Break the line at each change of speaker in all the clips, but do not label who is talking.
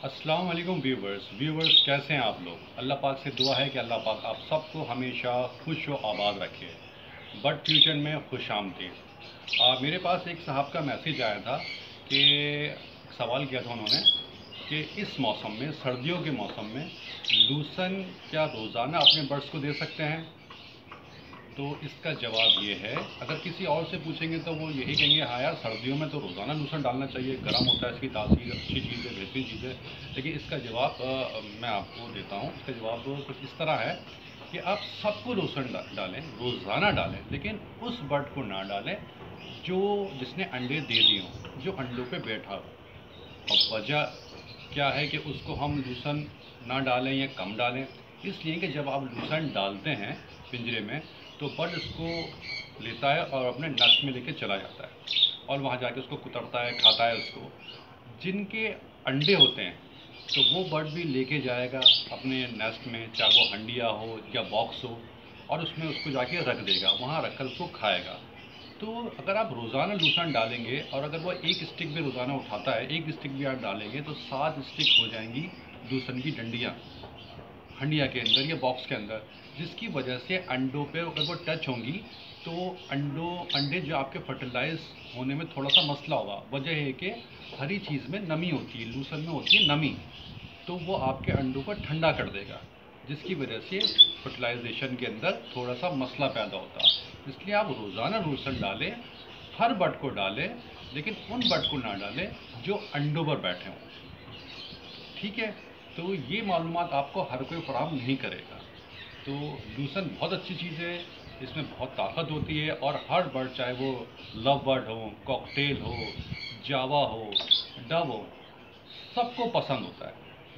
अस्सलाम वालेकुम viewers. Viewers, कैसे हैं आप लोग? अल्लाह पाक से दुआ है कि अल्लाह पाक आप सबको हमेशा खुश व आबाद रखे। बट फ्यूचर में खुश आमदीद। मेरे पास एक साहब का मैसेज आया था कि सवाल किया था उन्होंने कि इस मौसम में, सर्दियों के मौसम में, लूसन क्या रोज़ाना अपने बर्ड्स को दे सकते हैं? तो इसका जवाब ये है, अगर किसी और से पूछेंगे तो वो यही कहेंगे हाँ यार, सर्दियों में तो रोज़ाना लूसन डालना चाहिए, गर्म होता है, इसकी तासीर अच्छी चीज़ है, बेहतरीन चीज़ है। लेकिन इसका जवाब मैं आपको देता हूँ, इसका जवाब कुछ इस तरह है कि आप सबको लूसन डालें, रोज़ाना डालें, लेकिन उस बर्ड को ना डालें जो जिसने अंडे दे दिए हों, जो अंडों पर बैठा हो। और वजह क्या है कि उसको हम लूसन ना डालें या कम डालें? इसलिए कि जब आप लूसन डालते हैं पिंजरे में तो बर्ड उसको लेता है और अपने नस्ट में लेके चला जाता है और वहाँ जाके उसको कुतरता है, खाता है उसको। जिनके अंडे होते हैं तो वो बर्ड भी लेके जाएगा अपने नेस्ट में, चाहे वो हंडिया हो या बॉक्स हो, और उसमें उसको जाके रख देगा, वहाँ रख कर उसको खाएगा। तो अगर आप रोज़ाना लूसान डालेंगे और अगर वो एक स्टिक भी रोज़ाना उठाता है, एक स्टिक भी आप डालेंगे तो सात स्टिक हो जाएँगी लूसन की डंडियाँ। हंडिया के अंदर या बॉक्स के अंदर, जिसकी वजह से अंडों पे अगर वो टच होंगी तो अंडों, अंडे जो आपके फर्टिलाइज होने में थोड़ा सा मसला होगा। वजह है कि हरी चीज़ में नमी होती है, लूसन में होती है नमी तो वो आपके अंडों को ठंडा कर देगा, जिसकी वजह से फर्टिलाइजेशन के अंदर थोड़ा सा मसला पैदा होता है। इसलिए आप रोज़ाना लूसन डालें, हर बट को डालें, लेकिन उन बट को ना डालें जो अंडों पर बैठे हों। ठीक है? तो ये मालूम आपको हर कोई फराम नहीं करेगा। तो लूसन बहुत अच्छी चीज़ है, इसमें बहुत ताकत होती है और हर बर्ड चाहे वो लव बर्ड हो, कॉकटेल हो, जावा हो, डव हो, सबको पसंद होता है।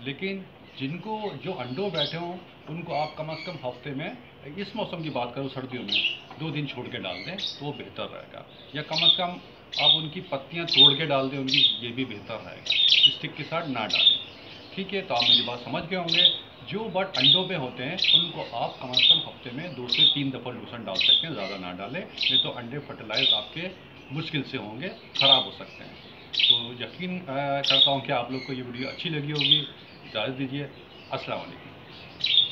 लेकिन जिनको जो अंडों बैठे हों, उनको आप कम अज़ कम हफ़्ते में, इस मौसम की बात करो, सर्दियों में, दो दिन छोड़ के डाल दें तो वो बेहतर रहेगा। या कम अज़ कम आप उनकी पत्तियाँ तोड़ के डाल दें, उनकी, ये भी बेहतर रहेगा। स्टिक के साथ ना डालें। ठीक है तो आप मेरी बात समझ गए होंगे। जो बट अंडों पे होते हैं, उनको आप कम से कम हफ़्ते में दो से तीन दफ़ा लूसन डाल सकते हैं, ज़्यादा ना डालें, नहीं तो अंडे फर्टिलाइज आपके मुश्किल से होंगे, ख़राब हो सकते हैं। तो यकीन करता हूँ कि आप लोग को ये वीडियो अच्छी लगी होगी। इजाज़त दीजिए। वालेकुम